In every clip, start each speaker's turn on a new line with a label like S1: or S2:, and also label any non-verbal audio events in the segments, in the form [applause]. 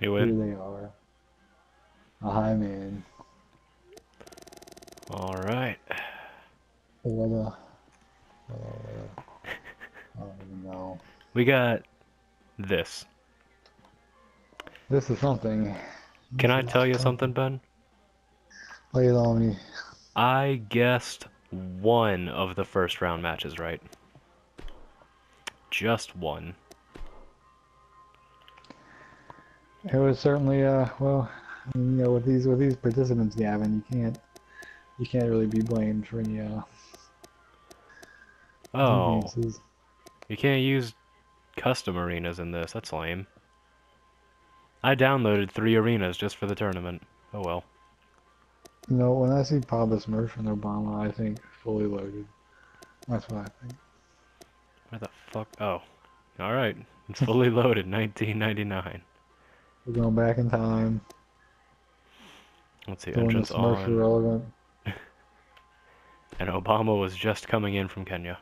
S1: You
S2: Here
S1: win.
S2: they are. I'm in.
S1: All right.
S2: What a. What a, a I don't even know.
S1: We got this.
S2: This is something.
S1: Can I tell you something, Ben?
S2: Lay it on me.
S1: I guessed one of the first round matches right. Just one.
S2: It was certainly uh well, you know, with these with these participants, Gavin, you can't you can't really be blamed for any uh
S1: Oh, you can't use custom arenas in this. That's lame. I downloaded three arenas just for the tournament. Oh well.
S2: You know, when I see Papa Smurf and Obama, I think fully loaded. That's what I think.
S1: Where the fuck? Oh. Alright. It's fully [laughs] loaded, 1999.
S2: We're going back in time,
S1: Let's see,
S2: doing
S1: entrance on.
S2: irrelevant. [laughs]
S1: And Obama was just coming in from Kenya.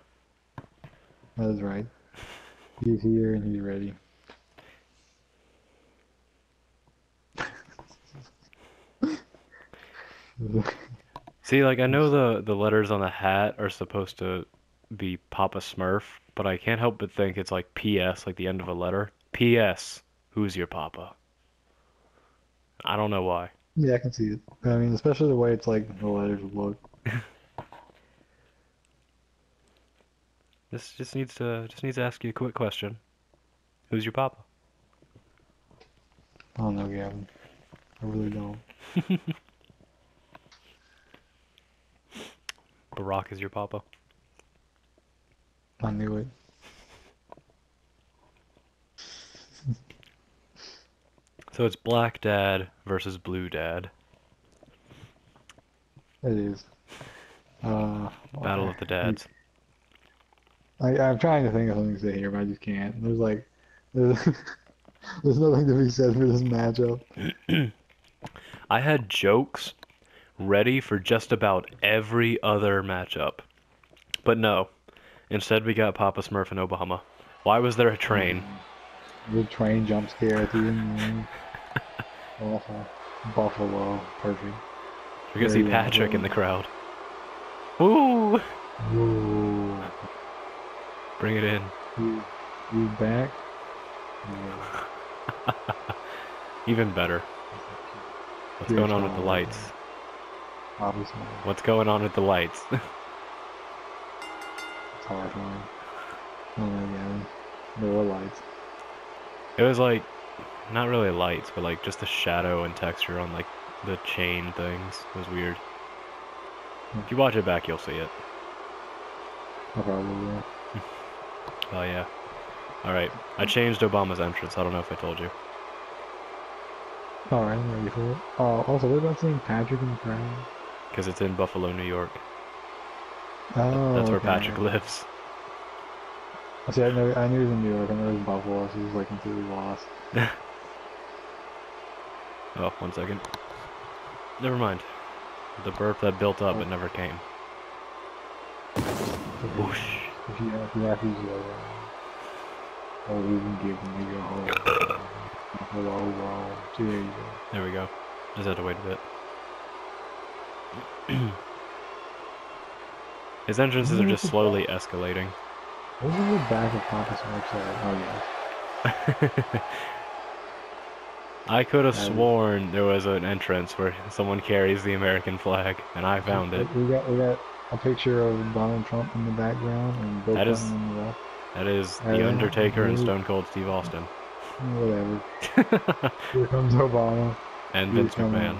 S2: That is right. He's here and he's ready. [laughs]
S1: See, like I know the the letters on the hat are supposed to be Papa Smurf, but I can't help but think it's like PS, like the end of a letter. PS, who's your papa? I don't know why.
S2: yeah, I can see it. I mean, especially the way it's like the letters look. [laughs]
S1: This just needs to just needs to ask you a quick question. Who's your papa?
S2: I don't know, Gavin. I really don't. [laughs]
S1: Barack is your papa.
S2: I knew it.
S1: So it's Black Dad versus Blue Dad.
S2: It is. Uh,
S1: Battle of the Dads.
S2: I, I'm trying to think of something to say here, but I just can't. There's like, there's, [laughs] there's nothing to be said for this matchup. [clears throat]
S1: I had jokes ready for just about every other matchup. But no. Instead we got Papa Smurf and Obama. Why was there a train?
S2: The train jump scare at the end. Awful. Buffalo. Perfect.
S1: We're gonna see Patrick in the crowd. Woo!
S2: Whoa.
S1: Bring it in.
S2: You, you back? Yeah. [laughs]
S1: Even better. What's going on with the lights?
S2: Obviously.
S1: What's going on with the lights? [laughs]
S2: It's hard. I don't know, Gavin. There were lights.
S1: it was like not really lights, but like just the shadow and texture on like the chain things. Was weird. If you watch it back, you'll see it.
S2: Probably will. [laughs]
S1: Oh yeah. All right. I changed Obama's entrance. I don't know if I told you.
S2: Alright, I'm ready for it. Oh, also, what about seeing Patrick in the crowd?
S1: Because it's in Buffalo, New York.
S2: Oh,
S1: That's where
S2: okay.
S1: Patrick lives.
S2: See, I, know, I knew he was in New York. I know he was in Buffalo, so he was like completely lost. [laughs]
S1: Oh, one second. Never mind. The burp that built up, it oh. never came. Whoosh.
S2: If you, have to use the other one. Oh, we can give me your whole. Hello, wow. There you go.
S1: There we go. Just had to wait a bit. [clears throat] His entrances are just slowly escalating.
S2: What was the back of Smurf's head? Uh, oh, yes. [laughs]
S1: I could have
S2: Um,
S1: sworn there was an entrance where someone carries the American flag, and I found it.
S2: We got, we got a picture of Donald Trump in the background and Bill
S1: That is-
S2: on the left.
S1: That is
S2: Uh,
S1: The Undertaker and? Stone Cold Steve Austin.
S2: Whatever. [laughs] Here comes Obama.
S1: and
S2: Here
S1: Vince McMahon.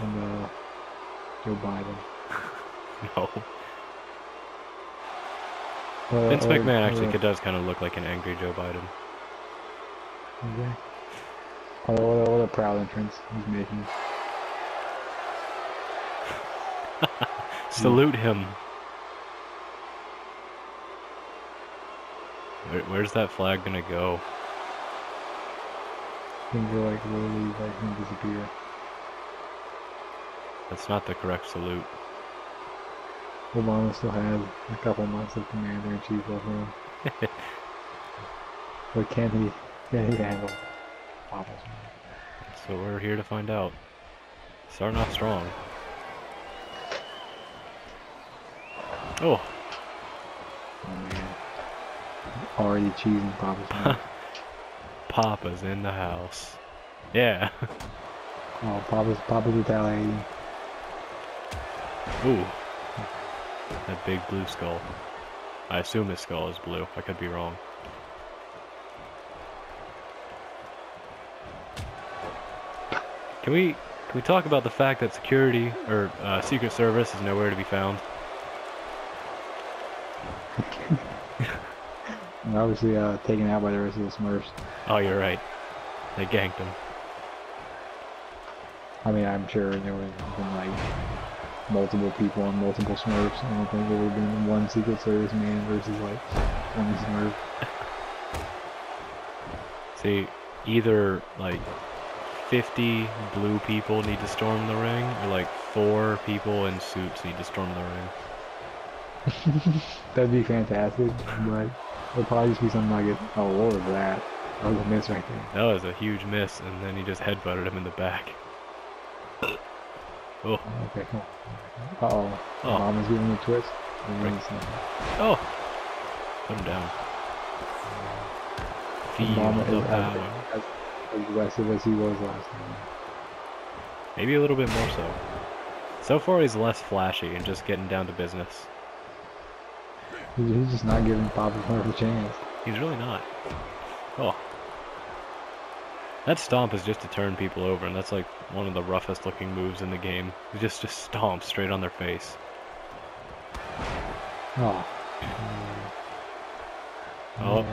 S2: And uh, Joe Biden. [laughs]
S1: No.
S2: Uh,
S1: Vince
S2: uh,
S1: McMahon actually
S2: uh,
S1: could- does kind of look like an angry Joe Biden.
S2: Okay. What a, what, a, what a proud entrance he's making. [laughs]
S1: Salute him. Where, where's that flag gonna go?
S2: Things are like literally like gonna disappear.
S1: That's not the correct salute.
S2: Obama still has a couple months of commander in chief left him. [laughs] But can he can he handle?
S1: So we're here to find out. Starting off strong. Oh,
S2: Oh man. Already cheesing Papa [laughs]
S1: Papa's in the house. Yeah. [laughs]
S2: oh, Papa's Papa's retaliating.
S1: Ooh. That big blue skull. I assume his skull is blue. I could be wrong. Can we can we talk about the fact that security or uh, Secret Service is nowhere to be found? [laughs]
S2: Obviously uh, taken out by the rest of the Smurfs.
S1: Oh, you're right. They ganked him.
S2: I mean, I'm sure there would have been like multiple people and multiple Smurfs. I don't think there would have been one Secret Service man versus like 20 Smurf. [laughs]
S1: See, either like 50 blue people need to storm the ring, or like four people in suits need to storm the ring. [laughs]
S2: That'd be fantastic, but it'll probably just be some nugget. Oh, what was that? That was a miss right there.
S1: That was a huge miss, and then he just headbutted him in the back. [laughs] Oh,
S2: Okay, come on. Uh oh.
S1: Oh.
S2: Mama's giving him a twist.
S1: Right.
S2: then he's,
S1: oh! Put him down. Feel
S2: Mama
S1: the
S2: is
S1: power.
S2: Aggressive as he was last time.
S1: Maybe a little bit more so. So far, he's less flashy and just getting down to business.
S2: He's just not giving Papa Smurf a chance.
S1: He's really not. Oh. That stomp is just to turn people over, and that's like one of the roughest looking moves in the game. He just just stomps straight on their face.
S2: Oh.
S1: Oh. Mm. oh.
S2: Yeah,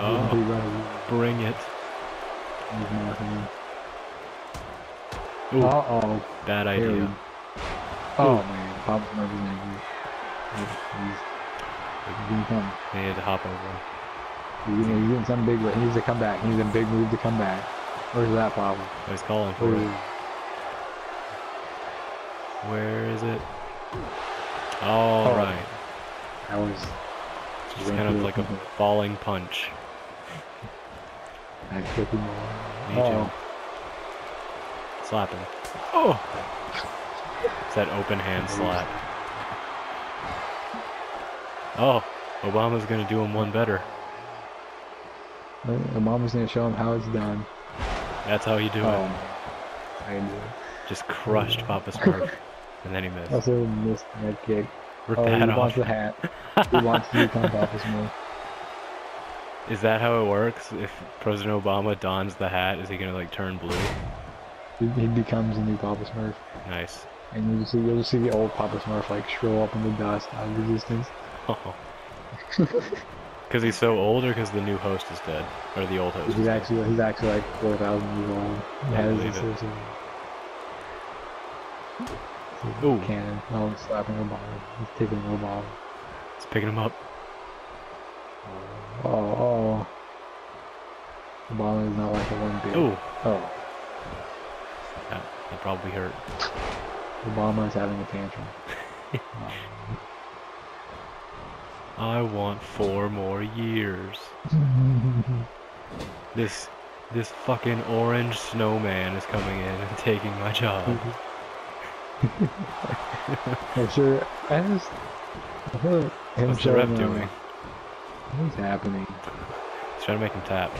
S1: Oh.
S2: he- he oh.
S1: Bring it. Ooh,
S2: Uh-oh.
S1: bad idea.
S2: Oh,
S1: Ooh.
S2: man. Papa Smurf is angry. He's, he's gonna come.
S1: They had to hop over.
S2: He's he's getting something big, but he needs to come back. He needs a big move to come back. Where's that Papa?
S1: Oh, he's calling for
S2: Where
S1: it.
S2: is
S1: Where is it? All
S2: Oh.
S1: right.
S2: That was
S1: just kind of like a falling punch.
S2: Back flipping.
S1: Need
S2: Oh,
S1: you. Slap him. Oh! It's that open hand slap. Oh, Obama's gonna do him one better.
S2: Uh, the mama's gonna show him how it's done.
S1: That's how you do
S2: Oh,
S1: it.
S2: Um, I can do it.
S1: Just crushed Papa Smurf. [laughs] and then he missed.
S2: Also missed that kick.
S1: Rip
S2: Oh, he
S1: hat
S2: wants
S1: off.
S2: the hat. He wants to become Papa Smurf.
S1: Is that how it works? If President Obama dons the hat, is he gonna like turn blue?
S2: He, becomes a new Papa Smurf.
S1: Nice.
S2: And you'll see, you'll see the old Papa Smurf like shrivel up in the dust out of existence. [laughs]
S1: Oh. Because he's so old, or because the new host is dead, or the old host?
S2: He's
S1: is dead?
S2: actually he's actually like four thousand years old. Has
S1: believe it. Ooh.
S2: cannon. Oh, he's slapping Obama. He's taking Obama.
S1: He's picking him up.
S2: Oh, oh. Obama is not like a one bit.
S1: Ooh,
S2: Oh,
S1: that, that probably hurt.
S2: Obama is having a tantrum. [laughs]
S1: I want four more years. [laughs] This this fucking orange snowman is coming in and taking my job. [laughs]
S2: I'm sure. I just. I feel like
S1: What's the ref
S2: uh,
S1: doing?
S2: What's happening?
S1: He's trying to make him tap.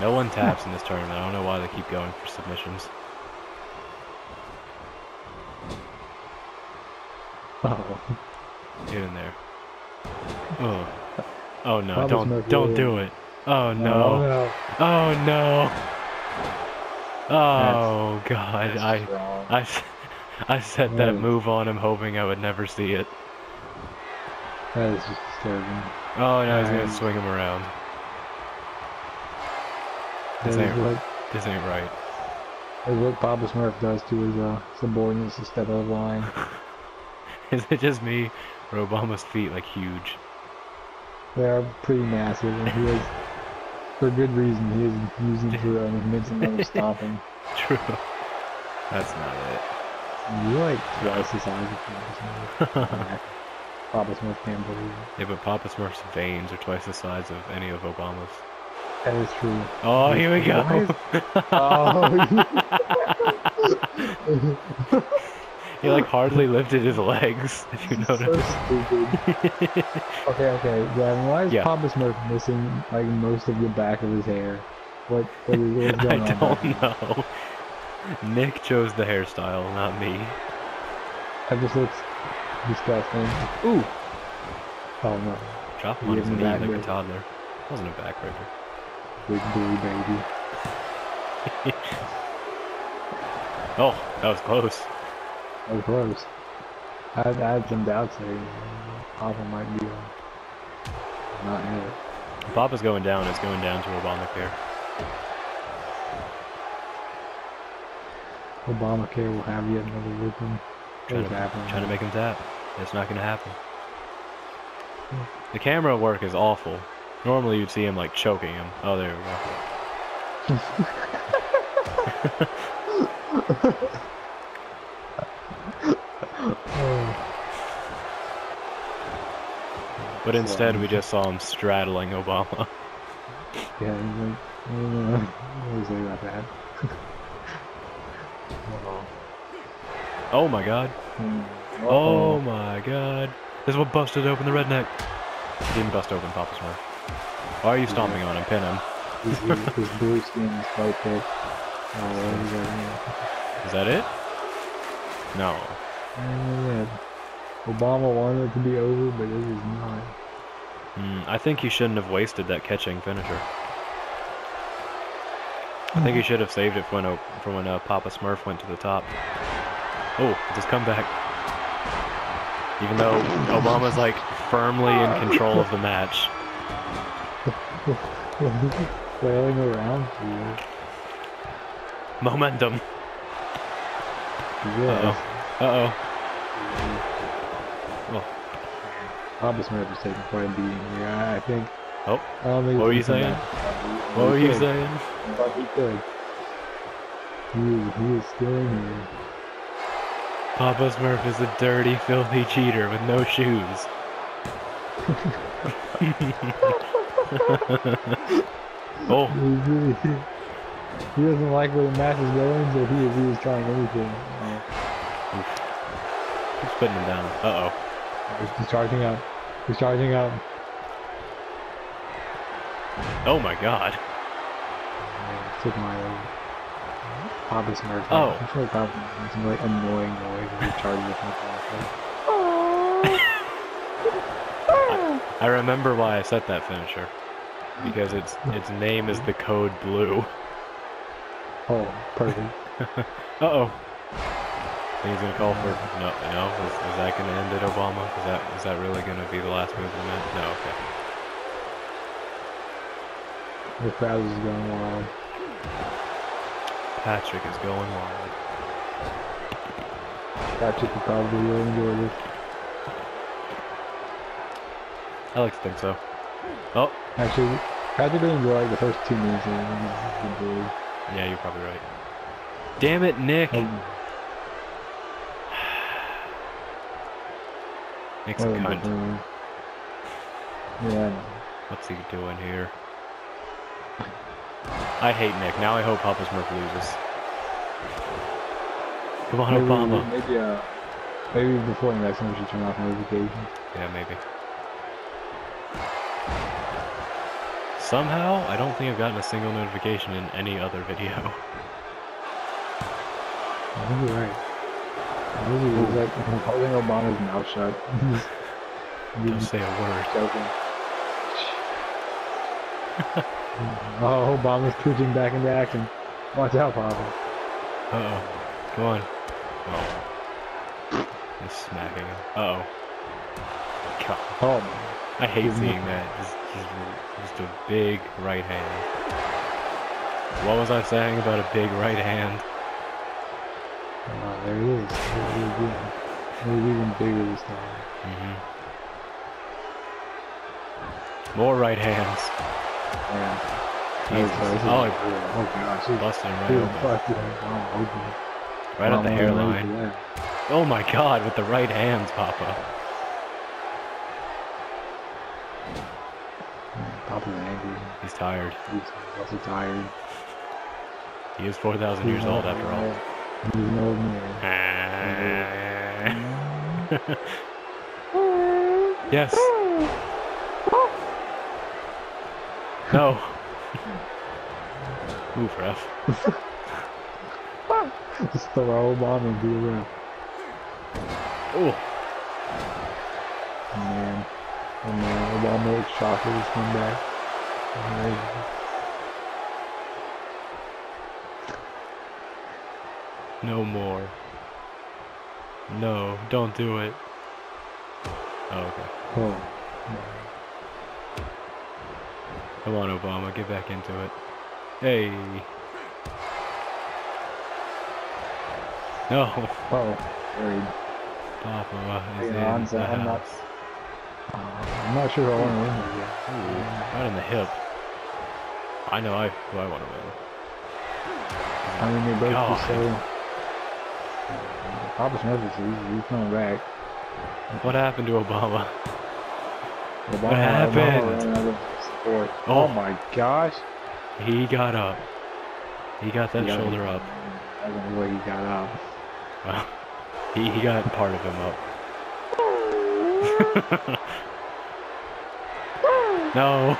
S1: No one taps in this tournament. I don't know why they keep going for submissions.
S2: Oh,
S1: Get in there. Oh. Oh no, don't don't do it. Oh
S2: Oh,
S1: no.
S2: no.
S1: Oh no. Oh god,
S2: That's
S1: I
S2: wrong.
S1: I s- I set that move on him hoping I would never see it.
S2: That is just disturbing.
S1: Oh no, he's gonna
S2: Um,
S1: swing him around. This ain't-
S2: what,
S1: This ain't right.
S2: is what Papa Smurf does to his uh, subordinates to step out of line. [laughs]
S1: Is it just me, or Obama's feet like huge?
S2: They are pretty massive, and he is, for good reason, he is using for an immense amount of stomping.
S1: True. That's not it.
S2: You're like twice the size of Papa Smurf. [laughs] Papa Smurf can't believe it.
S1: Yeah, but Papa Smurf's veins are twice the size of any of Obama's.
S2: That is true.
S1: Oh, here we go. [laughs]
S2: Oh,
S1: he like hardly lifted his legs, [laughs] if you
S2: so
S1: notice.
S2: stupid. Okay, okay, Gavin, why is
S1: Yeah.
S2: Papa Smurf missing like most of the back of his hair? What, what is what's [laughs]
S1: I
S2: going on? back
S1: don't know. Nick chose the hairstyle, not me.
S2: That just looks disgusting.
S1: Ooh.
S2: Oh no,
S1: Drop him
S2: He
S1: on his knee like a toddler. Wasn't a backbreaker.
S2: big blue baby. [laughs]
S1: Oh, that was close.
S2: That was close. I had, I had some doubts there. Papa might be uh, not in it.
S1: Papa's going down. It's going down to Obamacare.
S2: Obamacare will have yet another victim.
S1: Trying to,
S2: happening?
S1: trying to make him tap. It's not gonna happen. The camera work is awful. Normally you'd see him like choking him. Oh, there we go.
S2: Oh, [laughs]
S1: But instead we just saw him straddling Obama.
S2: yeah, he's like, uh, what do you say about that? Uh-oh.
S1: Oh my god.
S2: Hmm.
S1: Oh
S2: Uh-oh.
S1: my god. This is what busted open the redneck. He didn't bust open Papa Smurf. Why are you stomping on him? Pin him.
S2: His, [laughs] blue skin is. Oh, what is that?
S1: It? No.
S2: Yeah. Obama wanted it to be over, but it is not.
S1: Hmm, I think he shouldn't have wasted that catching finisher. I think he should have saved it for when, for when uh, Papa Smurf went to the top. Oh, it's his comeback. Even though Obama's like firmly in control of the match. [laughs]
S2: Flailing around.
S1: Momentum.
S2: Yeah.
S1: Uh-oh. Oh.
S2: Papa Smurf is taking quite a beating here. I think.
S1: Oh.
S2: I think
S1: What were you saying?
S2: back.
S1: What were you saying?
S2: He could. He is, he is still in here.
S1: Papa Smurf is a dirty, filthy cheater with no shoes. [laughs] oh,
S2: He, doesn't like where the match is going, so he is, he is trying anything.
S1: He's putting him down. Uh-oh.
S2: he's, he's charging up. He's charging up.
S1: Oh my god.
S2: Yeah, took my over. Papa Smurf.
S1: Oh.
S2: I feel like Papa Smurf makes some really annoying noise when he charges up in the.
S1: I remember why I set that finisher. Because its its name is the code blue.
S2: Oh, perfect. [laughs]
S1: Uh-oh. Think he's gonna call for no no, is, is that gonna end it, Obama? Is that is that really gonna be the last move of the match? No, okay.
S2: The crowd is going wild.
S1: Patrick is going wild.
S2: Patrick will probably really enjoy this.
S1: I like to think so. Oh,
S2: Actually, Patrick will enjoy like the first two minutes of it. He's a good boy.
S1: yeah, you're probably right. Damn it, Nick!
S2: Oh, [sighs]
S1: Nick's a cunt.
S2: Yeah,
S1: What's he doing here? I hate Nick. Now I hope Papa Smurf loses. Come on,
S2: maybe,
S1: Obama.
S2: Maybe, uh, maybe before the next one, we should turn off notifications.
S1: Yeah, maybe. Somehow, I don't think I've gotten a single notification in any other video. [laughs]
S2: I think you're right. He's like holding Obama's mouth shut. [laughs]
S1: Don't say a word. [laughs]
S2: joking. Oh, Obama's twitching back into action. Watch out, Papa.
S1: Uh-oh. Come on. Oh. Just smacking him. Uh-oh. God.
S2: Oh, man.
S1: I hate
S2: He's
S1: seeing that. Just, just, just a big right hand. What was I saying about a big right hand?
S2: Oh, there he is. There he is. Maybe even bigger this time.
S1: hmm More right hands.
S2: Yeah. Oh,
S1: right open. the hairline.
S2: Yeah.
S1: Oh my god, with the right hands, Papa.
S2: Papa's angry.
S1: He's tired.
S2: He's also tired.
S1: He is 4,000 years old after all.
S2: He's an old man. Ah. [laughs]
S1: yes. No. [laughs] Move, ref.
S2: Just throw our Obama into the rim.
S1: Oh,
S2: Oh, man. Oh man, Obama shocked at his comeback. Amazing.
S1: no more. No, don't do it. Oh, okay.
S2: Oh.
S1: Come on, Obama, get back into it. Hey. No,
S2: Oh, worried.
S1: Papa is
S2: Yeah, I'm
S1: in the
S2: I'm not- Uh, I'm not sure I want to win here yet.
S1: Ooh, right in the hip. I know I who I want to win.
S2: I mean, they both
S1: God.
S2: just so. Papa Smurf is he's, he's coming back.
S1: What happened to Obama?
S2: Obama,
S1: happened?
S2: Obama
S1: Oh.
S2: Oh my gosh.
S1: He got up. He got that
S2: Yeah.
S1: shoulder up.
S2: I don't know what he got up.
S1: Well, he, he got part of him up. [laughs] no.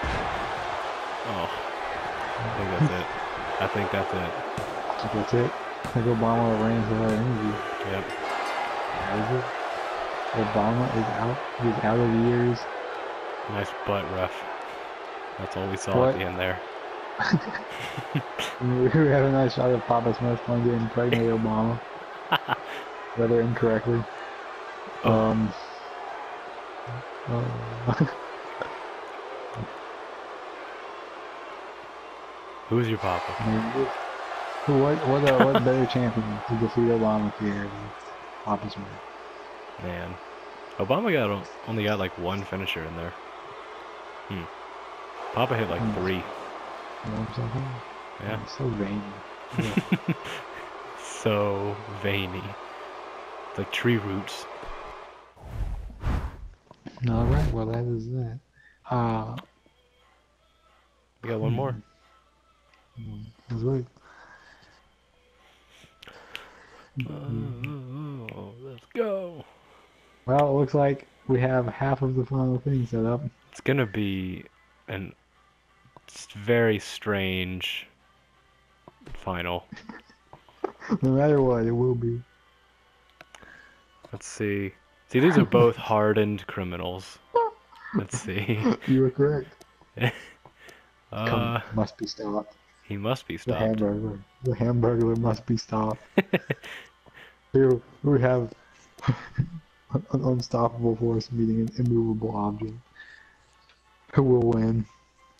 S1: Oh. I think that's it. I think that's it.
S2: That's it. I think Obama ran to that energy.
S1: Yep.
S2: Is it? Obama is out. He's out of years.
S1: Nice butt ref. That's all we saw
S2: What?
S1: at the end there. [laughs]
S2: We had a nice shot of Papa Smurf trying to impregnate Obama. [laughs] Rather incorrectly.
S1: Oh.
S2: Um. oh.
S1: Who's your papa? [laughs]
S2: what what uh, what better champion to defeat Obama here than Papa Smurf?
S1: Man. Obama got only got like one finisher in there. Hmm. Papa hit like
S2: Hmm.
S1: three.
S2: You know what I'm?
S1: Yeah.
S2: So vain.
S1: So veiny. [laughs] It's like tree roots.
S2: All right, well that is that. Uh,
S1: We got one more.
S2: that's right.
S1: Oh, let's go.
S2: Well, it looks like we have half of the final thing set up.
S1: It's gonna be an very strange final.
S2: No matter what, it will be.
S1: Let's see. See, these are both [laughs] hardened criminals. Let's see. [laughs]
S2: You were correct. [laughs]
S1: Uh,
S2: Come, must be stopped.
S1: he must be stopped.
S2: The
S1: stopped.
S2: hamburger. The hamburger must be stopped. Here we have an unstoppable force meeting an immovable object. Who will win?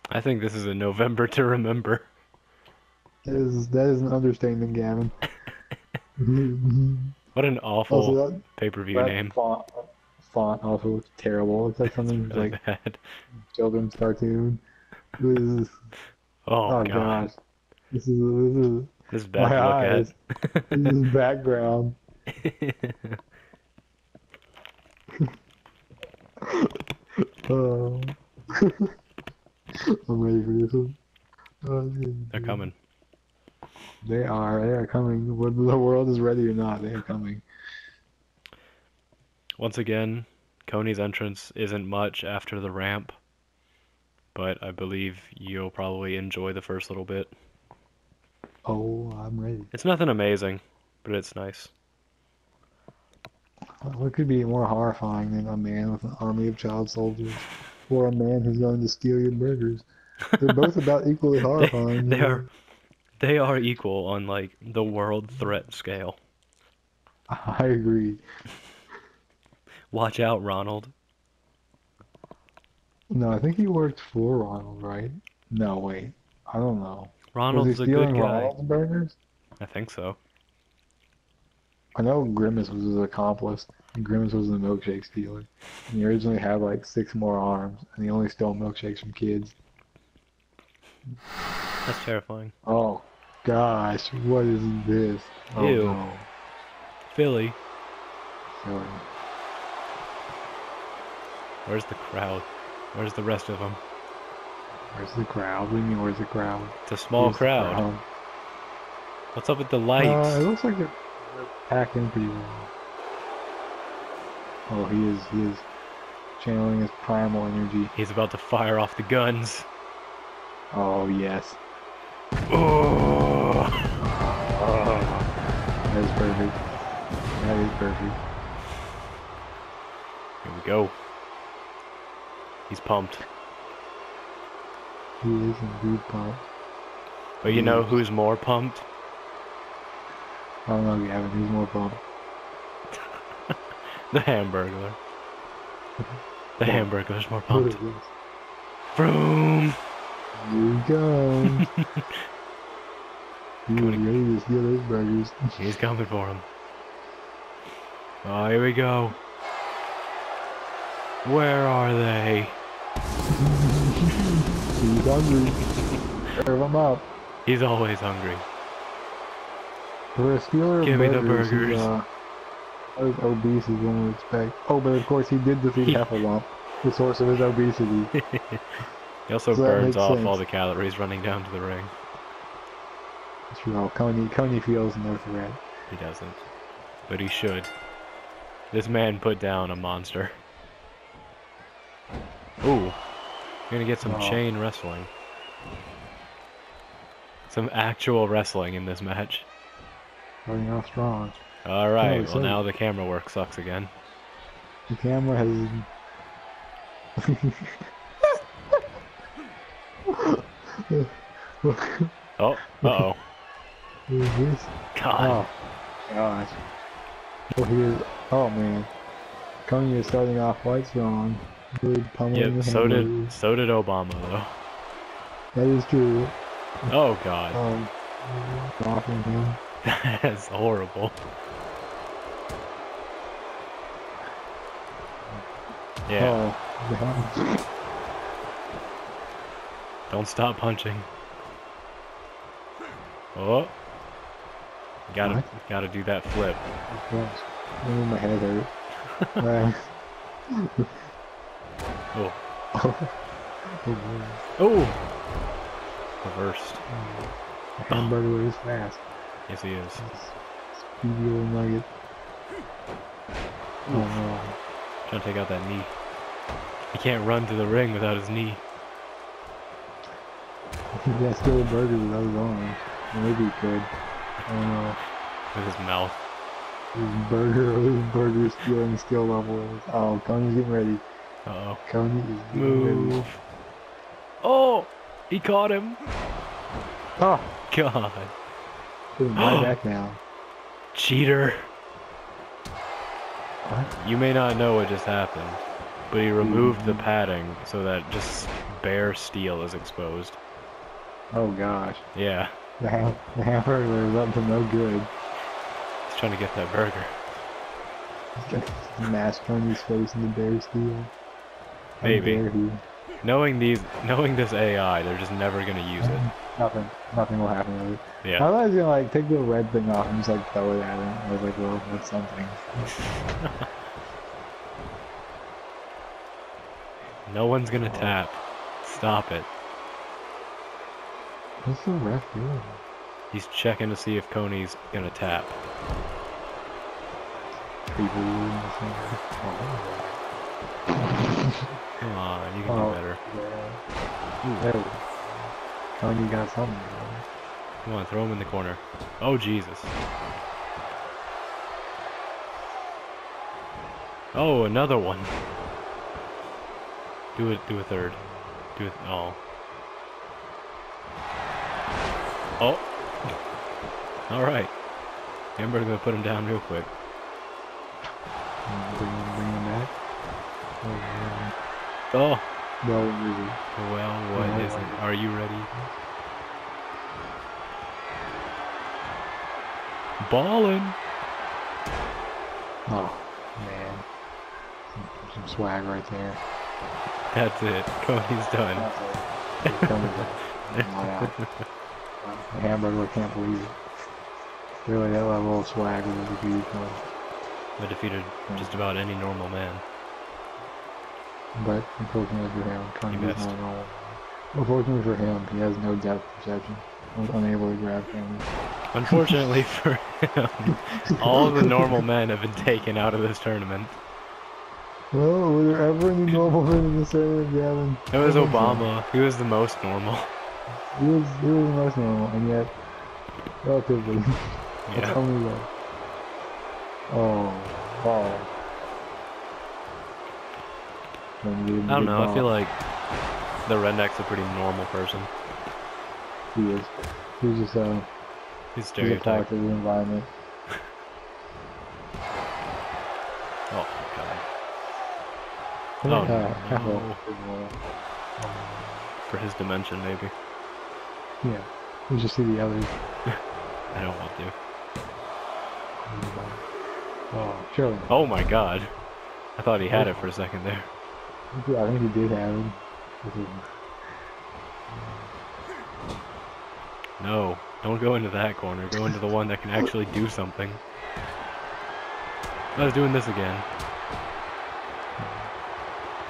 S1: I think this is a November to remember.
S2: That is that is an understatement, Gavin. [laughs]
S1: What an awful pay-per-view name.
S2: font font also looks terrible. It's like something [laughs]
S1: Really
S2: like
S1: bad.
S2: children's cartoon. This is,
S1: Oh,
S2: oh
S1: god.
S2: gosh, this is this is
S1: This is bad
S2: my eyes. [laughs] This is background.
S1: at.
S2: Oh. I'm ready for this one. Oh,
S1: They're coming.
S2: They are. They are coming. Whether the world is ready or not, they are coming.
S1: Once again, Kony's entrance isn't much after the ramp, but I believe you'll probably enjoy the first little bit.
S2: Oh, I'm ready.
S1: It's nothing amazing, but it's nice.
S2: What could be more horrifying than a man with an army of child soldiers, or a man who's going to steal your burgers? They're both about equally [laughs] horrifying.
S1: They are they are equal on like the world threat scale. [laughs]
S2: I agree.
S1: Watch out, Ronald.
S2: No, I think he worked for Ronald, right? No, wait. I don't know.
S1: Ronald's a good guy.
S2: Ronald's burgers?
S1: I think so.
S2: I know Grimace was his accomplice, Grimace was the milkshake stealer. And he originally had like six more arms, and he only stole milkshakes from kids.
S1: That's terrifying.
S2: Oh, gosh, what is this? Oh,
S1: Ew.
S2: no.
S1: Philly,
S2: Sorry.
S1: where's the crowd? Where's the rest of them?
S2: Where's the crowd? What do you mean, where's the crowd?
S1: It's a small
S2: Where's the
S1: crowd. What's up with the
S2: Uh,
S1: lights?
S2: it looks like they're, they're packed in pretty well. Oh, he is, he is channeling his primal energy.
S1: He's about to fire off the guns.
S2: Oh, yes.
S1: Oh!
S2: That is perfect. That is perfect.
S1: Here we go. He's pumped.
S2: He is indeed pumped.
S1: But you know who's more pumped?
S2: I don't know, Gavin, who's more pumped? [laughs]
S1: The Hamburglar. The
S2: What?
S1: Hamburglar's more pumped. Vroom!
S2: Here he comes. he was ready to steal those burgers. [laughs]
S1: He's coming for him. Oh, here we go. Where are they? [laughs]
S2: He's hungry. Serve him up.
S1: He's always hungry.
S2: For a stealer
S1: Give me the
S2: burgers,
S1: burgers.
S2: He, uh, as obese as one would expect. Oh, but of course he did defeat [laughs] Heffalump, the source of his obesity. [laughs]
S1: He also
S2: So
S1: burns off
S2: sense.
S1: all the calories running down to the ring.
S2: It's real. Oh, Kony, Kony feels no threat.
S1: He doesn't. But he should. This man put down a monster. Ooh. You're gonna get some
S2: Oh.
S1: chain wrestling. Some actual wrestling in this match.
S2: Starting off strong.
S1: Alright, well now the camera work sucks again.
S2: The camera has. [laughs]
S1: Oh, uh-oh.
S2: who is this?
S1: God.
S2: Oh, gosh. Oh, he is. Oh, man. Kony is starting off quite strong. Really pummeling
S1: Yeah,
S2: the
S1: so did so did Obama though.
S2: That is true.
S1: Oh god.
S2: Um, [laughs] him.
S1: That's horrible. Yeah,
S2: Oh,
S1: don't stop punching. Oh. Gotta
S2: What?
S1: gotta do that flip.
S2: Oh, my head hurt. [laughs]
S1: Oh.
S2: oh.
S1: Oh! Reversed.
S2: The hamburger is fast.
S1: Yes he is.
S2: Speedy little nugget. Oh no.
S1: Trying to take out that knee. He can't run to the ring without his knee.
S2: He got still a burger without his arms. Maybe he could. I don't know.
S1: With his mouth.
S2: His burger, [laughs] his burger stealing skill level is. Oh, Kony's getting ready.
S1: Uh
S2: Kony is
S1: oh.
S2: getting ready.
S1: Move. Oh! He caught him!
S2: Oh,
S1: God.
S2: him right [gasps] back now.
S1: Cheater.
S2: What?
S1: You may not know what just happened, but he removed the padding so that just bare steel is exposed.
S2: Oh gosh.
S1: Yeah,
S2: The, ham- the hamburger is up to no good.
S1: he's trying to get that burger.
S2: He's got his mask on his face in the bare steel. How
S1: Maybe.
S2: dare he.
S1: Knowing these, knowing this AI, they're just never gonna use it.
S2: Nothing. Nothing will happen with it. Yeah. I
S1: Yeah.
S2: thought I was gonna like take the red thing off and just like throw it at him. I was like, well, that's something. [laughs]
S1: No one's gonna tap. Stop it.
S2: What's the ref doing?
S1: He's checking to see if Kony's gonna tap.
S2: People doing the thing. Oh, [laughs]
S1: Come on, you can
S2: Oh.
S1: do better.
S2: yeah.
S1: Ooh,
S2: There we go. Tony got something.
S1: come on, throw him in the corner. Oh Jesus. Oh, another one. Do it. Do a third. Do it. Oh. Oh. [laughs] All right. Amber's gonna put him down real quick.
S2: Bring him, bring him back. Oh. Well, really.
S1: Well, what
S2: Yeah,
S1: is it? Are you ready? Ballin'.
S2: Oh, man. Some swag right there.
S1: That's it. [laughs] Cody's done.
S2: It. Tony's like, not. The hamburger can't believe it. Really, that level of swag was a defeated Tony.
S1: I defeated just about any normal man.
S2: But unfortunately for him, Tony
S1: You
S2: was
S1: missed.
S2: not normal. Unfortunately for him, he has no depth perception. I was unable to grab him.
S1: Unfortunately [laughs] for him, all the normal men have been taken out of this tournament.
S2: Well, were there ever any normal men in this tournament, Gavin?
S1: It was
S2: I think so.
S1: Obama. He was the most normal.
S2: He was, he was the most normal, and yet, relatively,
S1: Yeah. [laughs]
S2: only that. Oh, wow.
S1: I don't know. I feel like the redneck's a pretty normal person.
S2: he is. He's just uh,
S1: He's
S2: he's a
S1: stereotyped.
S2: product of the environment. [laughs]
S1: Oh.
S2: Oh,
S1: no. For his dimension, maybe.
S2: Yeah. We just see the others. [laughs]
S1: I don't want to.
S2: Oh, surely.
S1: Oh my god. I thought he had it for a second there.
S2: Yeah, I think he did have him.
S1: No, don't go into that corner. Go into the one that can actually do something. I was doing this again.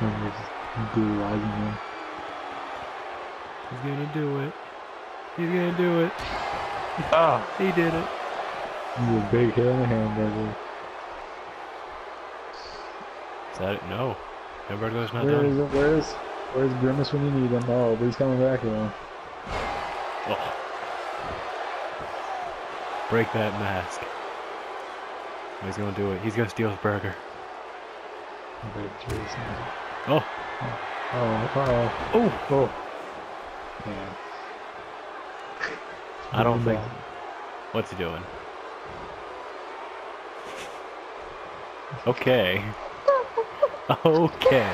S2: And we're just brutalizing him.
S1: He's gonna do it. He's gonna do it.
S2: Ah! [laughs]
S1: He did it.
S2: He's a big hit on the hamburger.
S1: Is that it? No. Hamburger's not
S2: Where is
S1: done.
S2: it? Where's Where's Grimace when you need him? Oh, but he's coming back now.
S1: Oh. Break that mask. He's gonna do it. He's gonna steal his burger.
S2: But Jason.
S1: Oh.
S2: Oh,
S1: Oh.
S2: oh. Oh. Yeah.
S1: I don't think. What's he doing? Okay. Okay.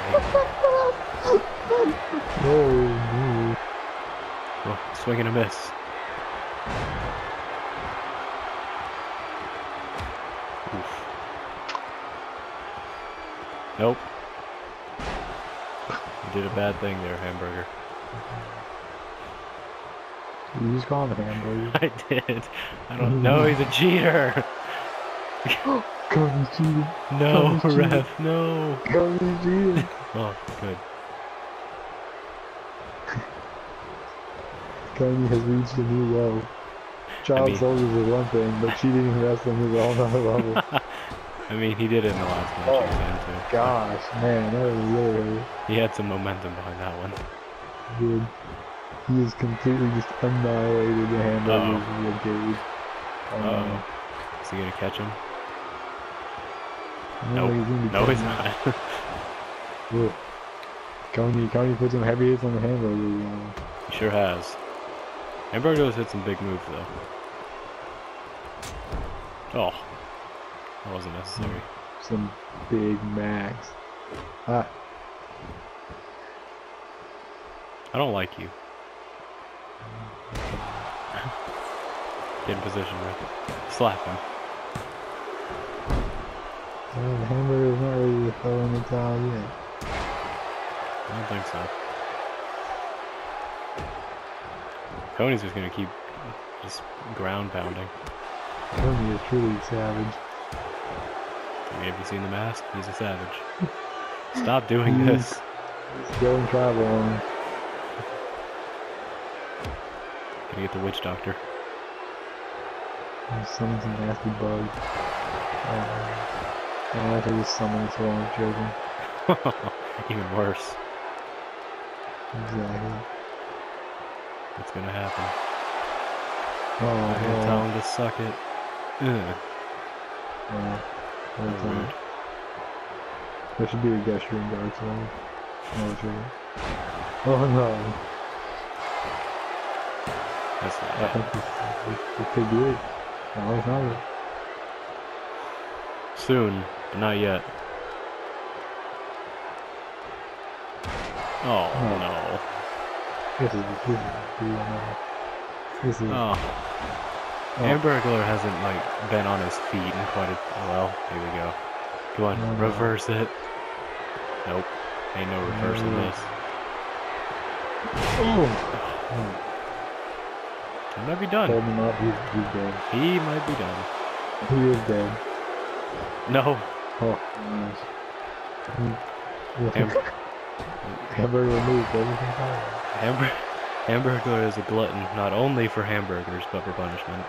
S2: Oh,
S1: Oh, swing and a miss. Oof. Nope. Did a bad thing there, hamburger.
S2: You just call him a hamburger. [laughs]
S1: I did. I don't know. He's a cheater. [gasps]
S2: Cody's cheating.
S1: No,
S2: Cody's cheating.
S1: ref. No.
S2: Cody's cheating.
S1: Oh, good. [laughs]
S2: Cody has reached a new low. Child
S1: mean-
S2: soldiers is one thing, but cheating in wrestling is a whole nother level. [laughs]
S1: I mean, he did it in the last match
S2: Oh. Gosh, man, that was really.
S1: He had some momentum behind that one.
S2: Dude, he has completely just annihilated the hamburgers in the cage.
S1: Uh oh. Is he gonna catch him?
S2: No,
S1: Nope.
S2: he's
S1: No, he's not. [laughs]
S2: Kony, Kony put some heavy hits on the hamburger. You know.
S1: he sure has. Hamburger's hit some big moves though. Oh. That wasn't necessary.
S2: Some big max. Ah,
S1: I don't like you. Get in position, Rick. Slap him.
S2: well, the hamburger's not ready to throw in the towel yet.
S1: I don't think so. Tony's just gonna keep just ground pounding.
S2: Tony is truly savage.
S1: I have you seen the mask? He's a savage. [laughs] Stop doing this.
S2: going travel on.
S1: Gonna get the witch doctor.
S2: He summons some nasty bug. Uh, I don't know if I just summon this with children. [laughs]
S1: Even worse.
S2: Exactly.
S1: What's gonna happen?
S2: Oh,
S1: I'm gonna tell him to suck it. Ugh.
S2: oh. That's all.
S1: rude.
S2: There should be a gesture in Dark Souls. No, it's right. Oh no.
S1: That's
S2: I
S1: not
S2: think this, this, this could be it. No, it's not it.
S1: Soon, but not yet. Oh,
S2: Oh.
S1: no.
S2: This is this is the this is
S1: Oh.
S2: Oh,
S1: Hamburglar hasn't like been on his feet in quite a well. Here we go. Go on,
S2: No, no.
S1: reverse it. Nope, ain't no reversing
S2: No.
S1: this.
S2: oh.
S1: He might be done.
S2: him up. He's, he's dead.
S1: He might be done.
S2: He is dead.
S1: No.
S2: Oh, nice. Mm.
S1: Ham-
S2: Hamburger [laughs] removed everything. fine.
S1: Hamburg Hamburglar is a glutton, not only for hamburgers, but for punishment.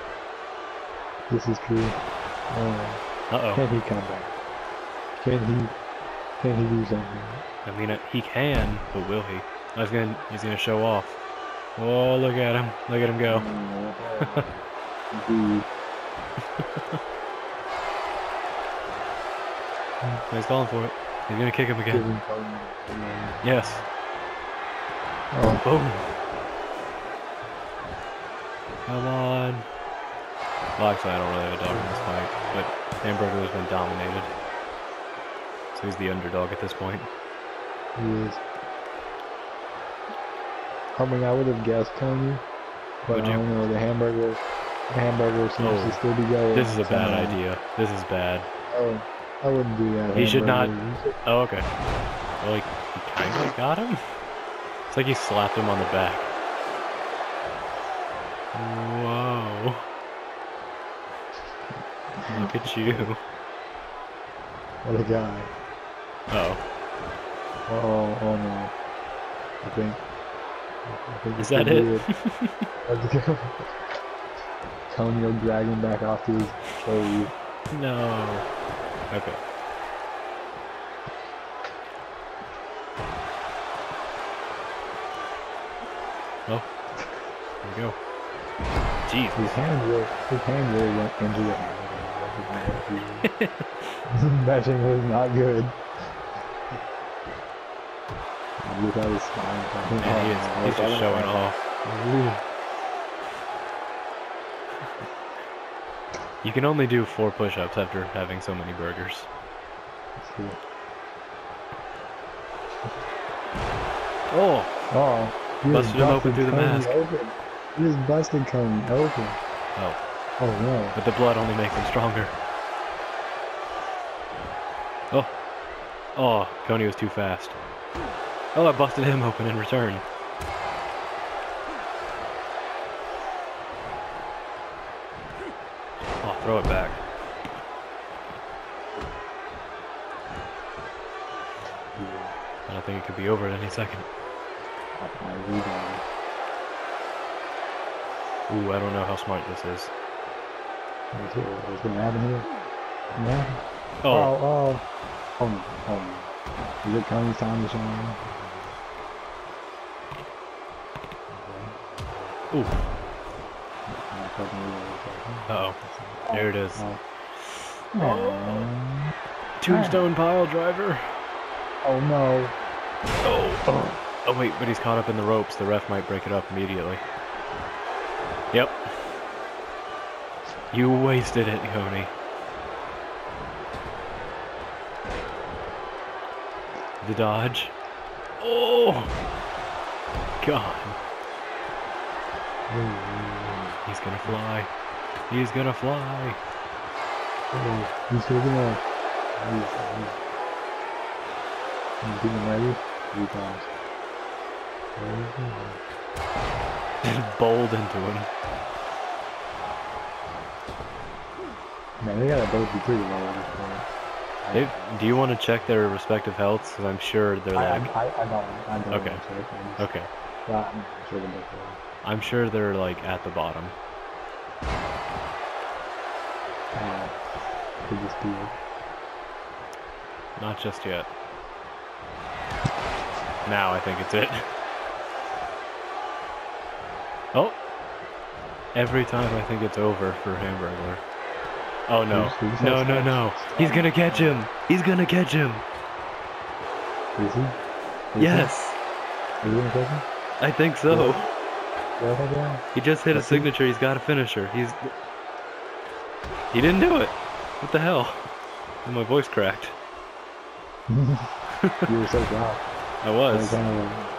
S2: This is true. Oh,
S1: Uh-oh.
S2: can he come back? Can he? Can he do something?
S1: I mean, uh, he can, but will he? I was gonna, he's gonna show off. Oh, look at him. Look at him go. [laughs] He's calling for it. He's gonna kick him again. Yes.
S2: Oh,
S1: Boom. Come on. Well, actually, I don't really have a dog in this fight, but Hamburger has been dominated. So he's the underdog at this point.
S2: he is. I mean, I would have guessed Tony, but
S1: Would
S2: I
S1: you?
S2: don't know. The hamburger, the hamburger seems
S1: Oh,
S2: to still be going.
S1: This is a bad
S2: somehow.
S1: idea. This is bad.
S2: Oh, I wouldn't do that.
S1: He should not-
S2: hamburger. You should-
S1: Oh, okay. Well, he, he kind of got him? It's like he slapped him on the back. Whoa. Look at you.
S2: What a guy.
S1: Oh.
S2: Oh, oh no. I think. I think
S1: Is that it? [laughs]
S2: Let's go. Tony will drag him back off to his cave.
S1: No. Okay. Oh. There we go. Jeez.
S2: His hand really, his hand really went into the [laughs] Meshing was not good. Look at his spine.
S1: Man, he is, he's just showing off. Ooh. You can only do four push-ups after having so many burgers. Oh,
S2: Oh, he just
S1: Busted him open through the mask.
S2: Open. He just busted Kony open.
S1: oh,
S2: Oh no.
S1: but the blood only makes him stronger. Oh, Kony was too fast. Oh, I busted him open in return. Oh, throw it back. I don't think it could be over at any second.
S2: I.
S1: Ooh, I don't know how smart this is.
S2: What's? What's gonna happen here? Yeah.
S1: Oh,
S2: Oh, oh. Oh no. Oh no. Is it Kony's time to shine?
S1: ooh,
S2: I'm not fucking with it.
S1: uh oh, there it is.
S2: Oh.
S1: Tombstone pile driver.
S2: Oh no.
S1: Oh, oh, oh wait, but he's caught up in the ropes. The ref might break it up immediately. Yep. You wasted it, Coney. The dodge. Oh! God. He's gonna fly. He's gonna fly.
S2: Oh, he's gonna. He's, he's, he's getting ready. Three times.
S1: Just bowled into him.
S2: Man, they gotta both be pretty low at this point.
S1: They, do you want to check their respective healths? Because I'm sure they're
S2: I,
S1: like.
S2: I, I, I don't. I don't
S1: Okay.
S2: want to. I'm
S1: Okay.
S2: I'm sure they're.
S1: I'm sure they're like at the bottom.
S2: Uh, could this be?
S1: Not just yet. Now I think it's it. Oh! Every time I think it's over for Hamburglar. Oh no. No, no, no. He's gonna catch him! He's gonna catch him!
S2: Is he? Is
S1: Yes!
S2: He? Is he gonna catch him?
S1: I think so.
S2: Yeah, yeah.
S1: He just hit a
S2: That's
S1: signature. He's got a finisher. He's. He didn't do it. What the hell? My voice cracked. [laughs]
S2: you were so shocked.
S1: I was.
S2: was kind of like,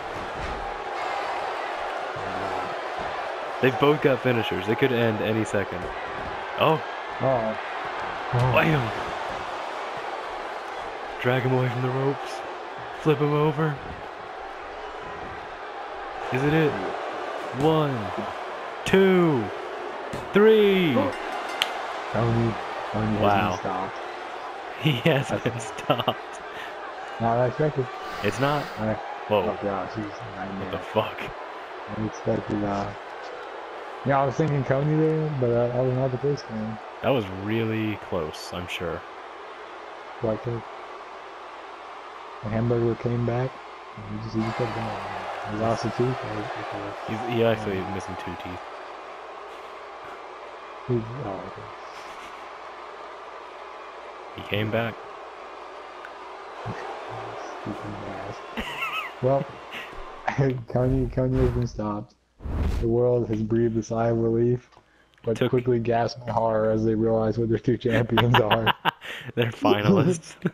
S1: They've both got finishers. It could end any second. Oh,
S2: oh. oh.
S1: bam! Drag him away from the ropes. Flip him over. Is it it? One, two, three.
S2: Tony, Tony has
S1: Wow.
S2: been stopped. [laughs]
S1: He has been stopped.
S2: Not expected.
S1: It's not. Whoa.
S2: Oh gosh, he's
S1: What the fuck?
S2: I expected, uh... Yeah, I was thinking Kony there, but uh, that was not the case, man.
S1: That was really close, I'm sure.
S2: Like uh, the, the hamburger came back, and he just, he just kept going. He lost a tooth. or-
S1: He's, he actually is missing two teeth.
S2: he- oh, okay.
S1: He came back. [laughs]
S2: Well, [laughs] Kanye, Kanye has been stopped. The world has breathed a sigh of relief, but
S1: Took-
S2: quickly gasped in horror as they realize what their two champions [laughs] are.
S1: They're finalists. [laughs]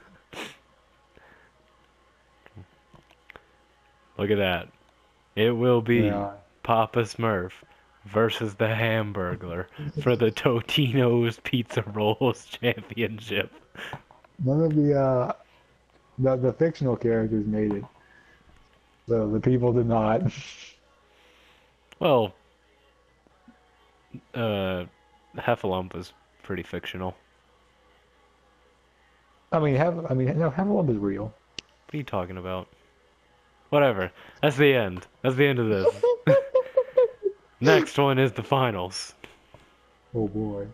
S1: Look at that. It will be
S2: Yeah.
S1: Papa Smurf versus the Hamburglar for the Totino's Pizza Rolls Championship.
S2: None of the uh, the the fictional characters made it. So the people did not. [laughs]
S1: Well, uh, Heffalump is pretty fictional.
S2: I mean, have I mean, no, Heffalump is real.
S1: What are you talking about? Whatever. That's the end. That's the end of this. [laughs] Next one is the finals.
S2: Oh boy.